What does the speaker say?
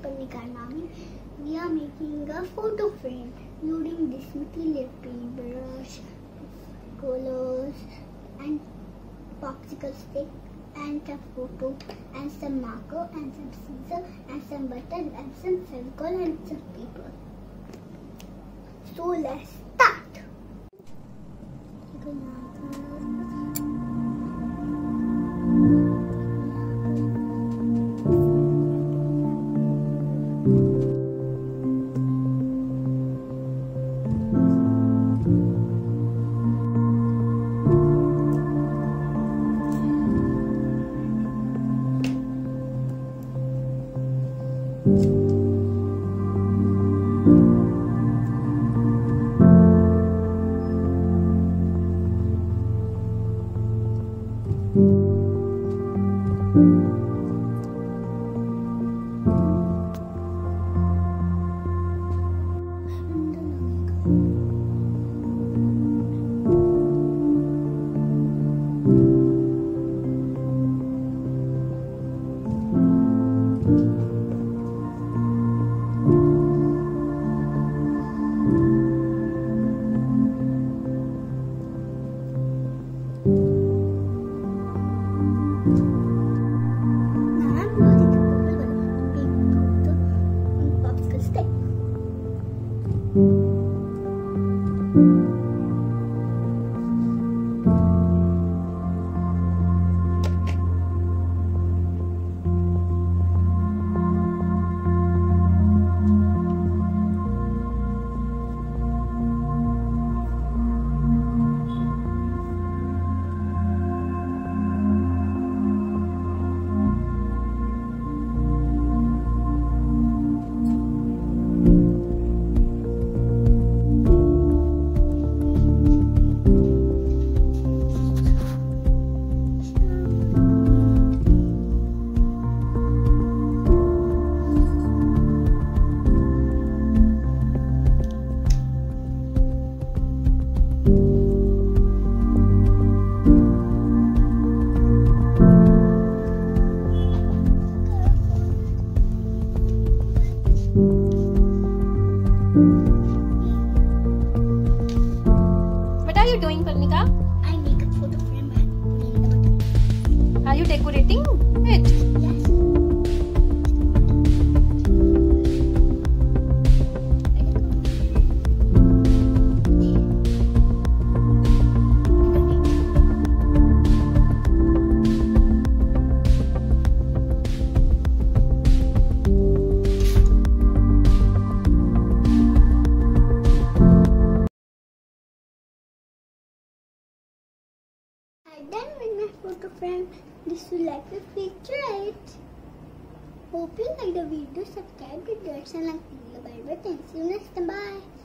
Karnami. We are making a photo frame using this lip paintbrush, colors, and popsicle stick, and a photo, and some marker, and some scissors, and some button, and some fevicol, and some paper. So let's start. You doing, Parnika? I make a photo frame and put in the. Are you decorating it? Frame. This will like the picture it. Hope you like the video. Subscribe to Dirt and like the bye. Thanks. See you next time. Bye.